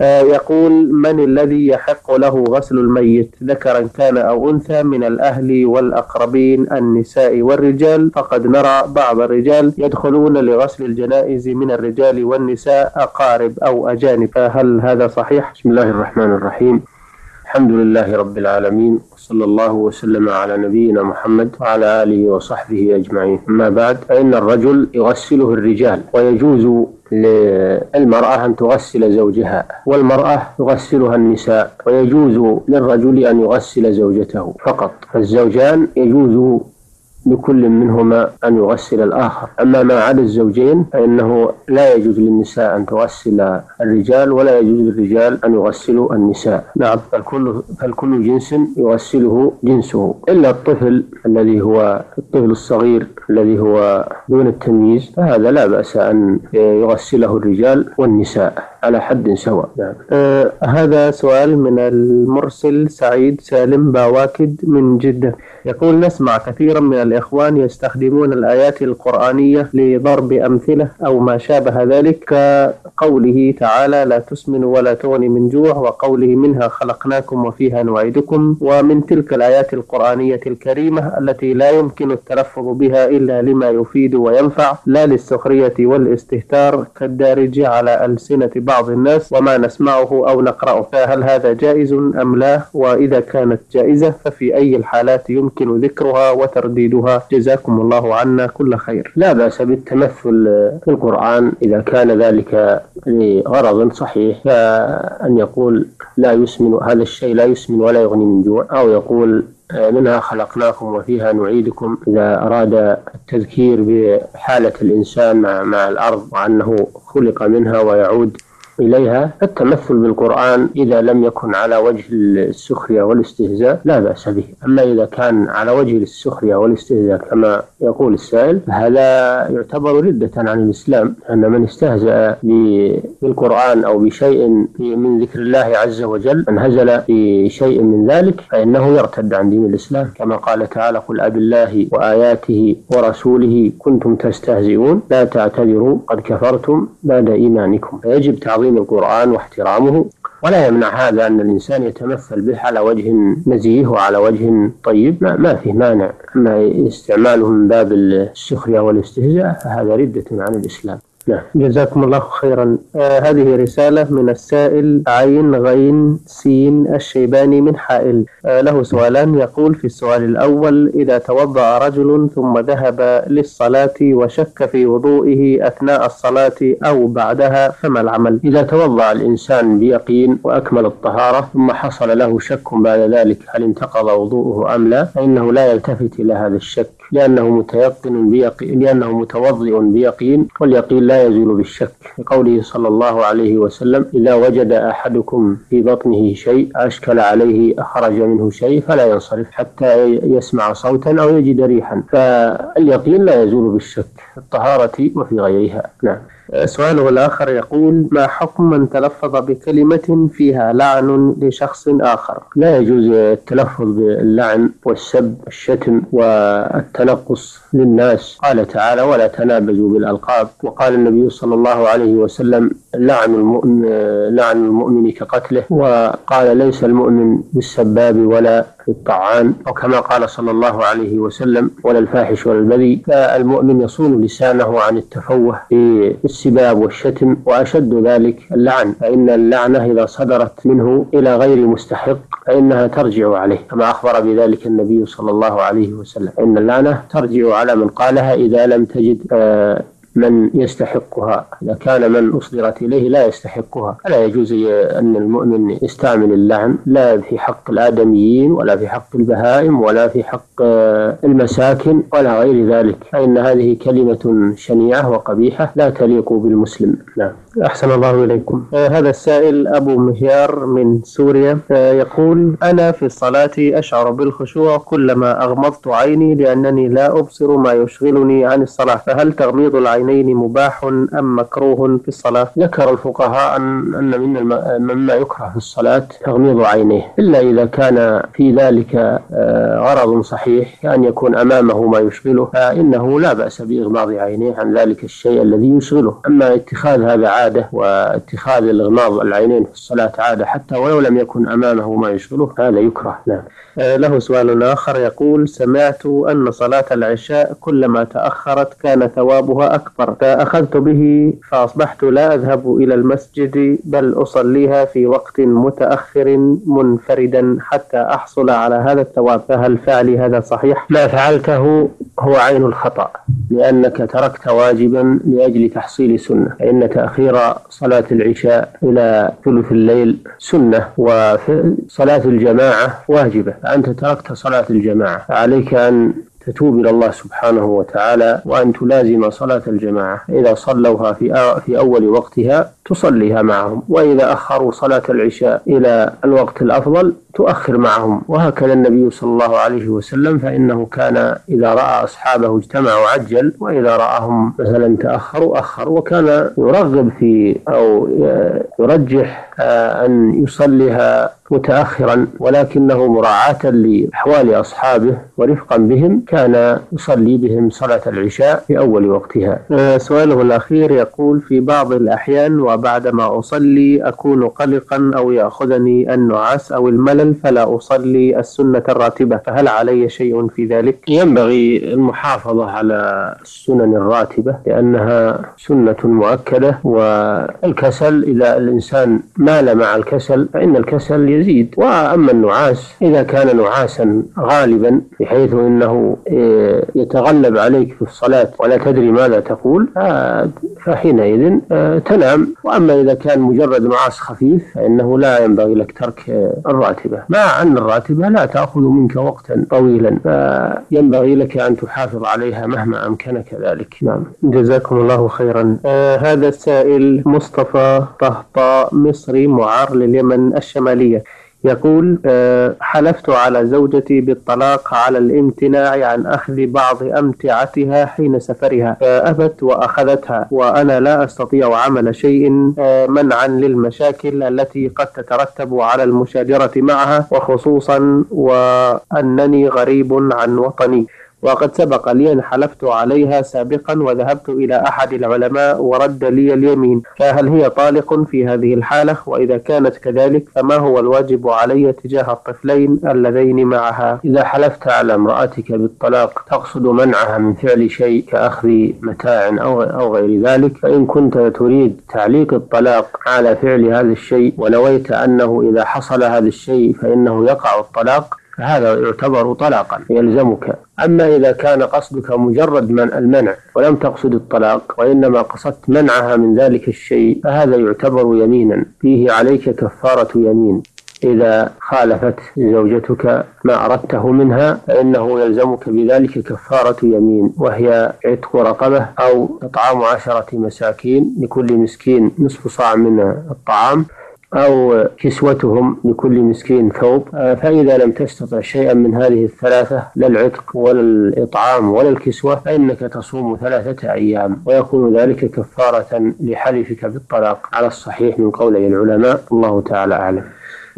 يقول من الذي يحق له غسل الميت ذكرا كان أو أنثى من الأهل والأقربين النساء والرجال فقد نرى بعض الرجال يدخلون لغسل الجنائز من الرجال والنساء أقارب أو أجانب فهل هذا صحيح؟ بسم الله الرحمن الرحيم الحمد لله رب العالمين وصلى الله وسلم على نبينا محمد وعلى آله وصحبه أجمعين. أما بعد فإن الرجل يغسله الرجال ويجوز للمرأة أن تغسل زوجها والمرأة تغسلها النساء ويجوز للرجل أن يغسل زوجته فقط. فالزوجان يجوز لكل منهما أن يغسل الآخر. أما ما عدا الزوجين فإنه لا يجوز للنساء أن تغسل الرجال ولا يجوز للرجال أن يغسلوا النساء. نعم. فالكل, فالكل جنس يغسله جنسه. إلا الطفل الذي هو الطفل الصغير الذي هو دون التمييز فهذا لا بأس أن يغسله الرجال والنساء على حد سواء. نعم. آه هذا سؤال من المرسل سعيد سالم باواكد من جدة. يقول نسمع كثيرا من الإخوان يستخدمون الآيات القرآنية لضرب أمثلة أو ما شابه ذلك كقوله تعالى لا تسمن ولا تغني من جوع وقوله منها خلقناكم وفيها نعيدكم ومن تلك الآيات القرآنية الكريمة التي لا يمكن التلفظ بها إلا لما يفيد وينفع لا للسخرية والاستهتار كالدارج على ألسنة بعض الناس وما نسمعه أو نقرأه. فهل هذا جائز أم لا؟ وإذا كانت جائزة ففي أي الحالات يمكن ذكرها وترديدها. جزاكم الله عنا كل خير. لا بأس بالتمثل في القرآن. إذا كان ذلك لغرض صحيح كأن يقول لا يسمن هذا الشيء لا يسمن ولا يغني من جوع أو يقول منها خلقناكم وفيها نعيدكم. إذا أراد التذكير بحالة الإنسان مع, مع الأرض وأنه خلق منها ويعود إليها. التمثل بالقرآن إذا لم يكن على وجه السخرية والاستهزاء لا بأس به. أما إذا كان على وجه السخرية والاستهزاء كما يقول السائل فهذا يعتبر ردة عن الإسلام أن من استهزأ بالقرآن أو بشيء من ذكر الله عز وجل من هزل بشيء من ذلك فإنه يرتد عن دين الإسلام. كما قال تعالى قل أب الله وآياته ورسوله كنتم تستهزئون لا تعتذروا قد كفرتم بعد إيمانكم. فيجب تعظيم تعظيم القرآن واحترامه ولا يمنع هذا أن الإنسان يتمثل به على وجه نزيه وعلى وجه طيب ما, ما فيه مانع. أما استعماله من باب السخرية والاستهزاء فهذا ردة عن الإسلام. نعم. جزاكم الله خيرا. آه هذه رسالة من السائل عين غين سين الشيباني من حائل. آه له سؤالان. يقول في السؤال الأول إذا توضأ رجل ثم ذهب للصلاة وشك في وضوئه أثناء الصلاة أو بعدها فما العمل؟ إذا توضأ الإنسان بيقين وأكمل الطهارة ثم حصل له شك بعد ذلك هل انتقض وضوءه أم لا؟ فإنه لا يلتفت إلى هذا الشك. لأنه متيقن بيقين لأنه متوضئ بيقين واليقين لا يزول بالشك. لقوله صلى الله عليه وسلم إذا وجد أحدكم في بطنه شيء أشكل عليه أخرج منه شيء فلا ينصرف حتى يسمع صوتا أو يجد ريحا. فاليقين لا يزول بالشك في الطهارة وفي غيرها. نعم. سؤاله الآخر يقول ما حكم من تلفظ بكلمة فيها لعن لشخص آخر؟ لا يجوز التلفظ باللعن والسب والشتم والتنقص للناس. قال تعالى ولا تنابزوا بالألقاب. وقال النبي صلى الله عليه وسلم لعن المؤمن لعن المؤمن كقتله. وقال ليس المؤمن بالسباب ولا الطعان أو كما قال صلى الله عليه وسلم ولا الفاحش ولا البذي فالمؤمن يصون لسانه عن التفوه بالسباب والشتم وأشد ذلك اللعن. فإن اللعنة إذا صدرت منه إلى غير مستحق فإنها ترجع عليه. كما أخبر بذلك النبي صلى الله عليه وسلم. إن اللعنة ترجع على من قالها إذا لم تجد آه من يستحقها. إذا كان من أصدرت إليه لا يستحقها. فلا يجوز أن المؤمن يستعمل اللعن لا في حق الآدميين ولا في حق البهائم ولا في حق آه، المساكن ولا غير ذلك. فإن هذه كلمة شنيعة وقبيحة لا تليق بالمسلم. نعم. أحسن الله إليكم. آه هذا السائل أبو مهيار من سوريا آه يقول أنا في الصلاة أشعر بالخشوع كلما أغمضت عيني لأنني لا أبصر ما يشغلني عن الصلاة. فهل تغميض العينين مباح أم مكروه في الصلاة؟ ذكر الفقهاء أن أن من مما يكره في الصلاة تغميض عينيه إلا إذا كان في ذلك آه، غرض صحيح كأن يكون أمامه ما يشغله فإنه لا بأس بإغماض عينيه عن ذلك الشيء الذي يشغله. أما اتخاذ هذا عادة واتخاذ الإغماض العينين في الصلاة عادة حتى ولو لم يكن أمامه ما يشغله هذا يكره. نعم. آه، له سؤال آخر يقول سمعت أن صلاة العشاء كلما تأخرت كان ثوابها أكبر. فأخذت به فأصبحت لا أذهب إلى المسجد بل أصليها في وقت متأخر منفردا حتى أحصل على هذا الثواب. فهل فعلي هذا صحيح؟ ما فعلته هو عين الخطأ لأنك تركت واجبا لأجل تحصيل سنة. فإن تأخير صلاة العشاء إلى ثلث الليل سنة وصلاة الجماعة واجبة. فأنت تركت صلاة الجماعة فعليك أن تتوب إلى الله سبحانه وتعالى وأن تلازم صلاة الجماعة. إذا صلوها في في أول وقتها تصليها معهم وإذا أخروا صلاة العشاء إلى الوقت الأفضل تؤخر معهم. وهكذا النبي صلى الله عليه وسلم فإنه كان إذا رأى أصحابه اجتمعوا عجل وإذا رآهم مثلا تأخروا أخر وكان يرغب في أو يرجح آه، أن يصليها متأخرا ولكنه مراعاة لأحوال أصحابه ورفقا بهم كان يصلي بهم صلاة العشاء في أول وقتها آه، سؤاله الأخير يقول في بعض الأحيان وبعدما أصلي أكون قلقا أو يأخذني النعاس أو الملل فلا أصلي السنة الراتبة فهل علي شيء في ذلك؟ ينبغي المحافظة على السنن الراتبة لأنها سنة مؤكدة والكسل إذا الإنسان مال مع الكسل فإن الكسل يزيد. وأما النعاس إذا كان نعاسا غالبا بحيث أنه إيه، يتغلب عليك في الصلاة ولا تدري ماذا تقول فحينئذ آه، تنام. وأما إذا كان مجرد نعاس خفيف فإنه لا ينبغي لك ترك آه، الراتبة. مع أن الراتبة لا تأخذ منك وقتا طويلا. فينبغي لك أن تحافظ عليها مهما أمكنك ذلك. نعم. جزاكم الله خيرا. آه هذا السائل مصطفى طهطاء مصري معار لليمن الشمالية. يقول آه، حلفت على زوجتي بالطلاق على الامتناع عن أخذ بعض أمتعتها حين سفرها فأبت وأخذتها وأنا لا أستطيع عمل شيء آه، منعا للمشاكل التي قد تترتب على المشاجرة معها وخصوصا وأنني غريب عن وطني. وقد سبق لي أن حلفت عليها سابقا وذهبت إلى أحد العلماء ورد لي اليمين فهل هي طالق في هذه الحالة؟ وإذا كانت كذلك فما هو الواجب علي تجاه الطفلين اللذين معها؟ إذا حلفت على امرأتك بالطلاق تقصد منعها من فعل شيء كأخذ متاع أو أو غير ذلك؟ فإن كنت تريد تعليق الطلاق على فعل هذا الشيء ونويت أنه إذا حصل هذا الشيء فإنه يقع الطلاق فهذا يعتبر طلاقا. يلزمك. أما إذا كان قصدك مجرد من المنع ولم تقصد الطلاق وإنما قصدت منعها من ذلك الشيء فهذا يعتبر يمينا. فيه عليك كفارة يمين. إذا خالفت زوجتك ما أردته منها فإنه يلزمك بذلك كفارة يمين. وهي عتق رقبة أو إطعام عشرة مساكين لكل مسكين نصف صاع من الطعام. أو كسوتهم لكل مسكين ثوب. آه، فإذا لم تستطع شيئا من هذه الثلاثة لا العتق ولا الإطعام ولا الكسوة فإنك تصوم ثلاثة أيام ويكون ذلك كفارة لحلفك بالطلاق. على الصحيح من قولي العلماء الله تعالى أعلم.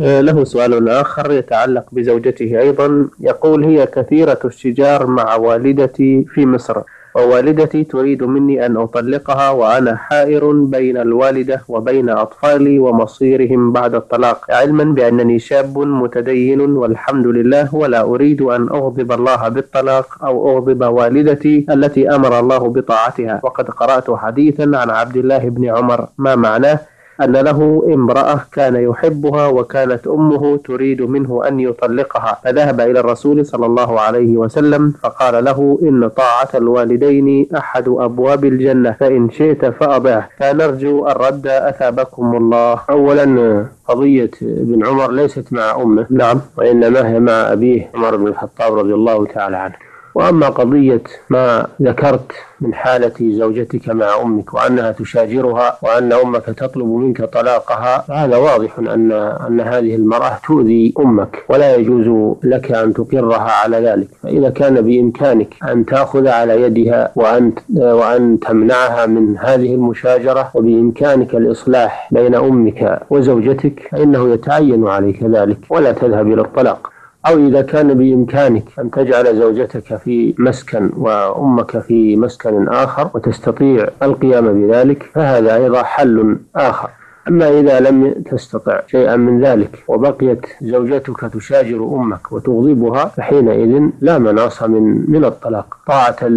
آه، له سؤال آخر يتعلق بزوجته أيضا. يقول هي كثيرة الشجار مع والدتي في مصر. ووالدتي تريد مني أن أطلقها وأنا حائر بين الوالدة وبين أطفالي ومصيرهم بعد الطلاق علما بأنني شاب متدين والحمد لله ولا أريد أن أغضب الله بالطلاق أو أغضب والدتي التي أمر الله بطاعتها وقد قرأت حديثا عن عبد الله بن عمر ما معناه؟ أن له امرأة كان يحبها وكانت أمه تريد منه أن يطلقها. فذهب إلى الرسول صلى الله عليه وسلم فقال له إن طاعة الوالدين أحد أبواب الجنة فإن شئت فأضعه فنرجو الرد أثابكم الله. أولا قضية ابن عمر ليست مع أمه. نعم. وإنما هي مع أبيه عمر بن الخطاب رضي الله تعالى عنه. وأما قضية ما ذكرت من حالة زوجتك مع أمك وأنها تشاجرها وأن أمك تطلب منك طلاقها فهذا واضح أن أن هذه المرأة تؤذي أمك ولا يجوز لك أن تقرها على ذلك. فإذا كان بإمكانك أن تأخذ على يدها وأن وأن تمنعها من هذه المشاجرة وبإمكانك الإصلاح بين أمك وزوجتك فإنه يتعين عليك ذلك ولا تذهب إلى الطلاق. أو إذا كان بإمكانك أن تجعل زوجتك في مسكن وأمك في مسكن آخر وتستطيع القيام بذلك فهذا أيضا حل آخر. أما إذا لم تستطع شيئا من ذلك وبقيت زوجتك تشاجر أمك وتغضبها فحينئذ لا مناص من من الطلاق طاعة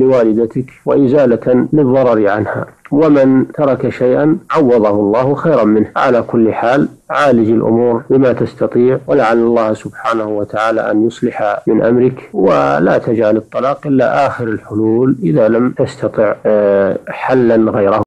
لوالدتك وإزالة للضرر عنها. ومن ترك شيئا عوضه الله خيرا منه. على كل حال عالج الأمور بما تستطيع ولعل الله سبحانه وتعالى أن يصلح من أمرك. ولا تجعل الطلاق إلا آخر الحلول إذا لم تستطع آه، حلا غيره.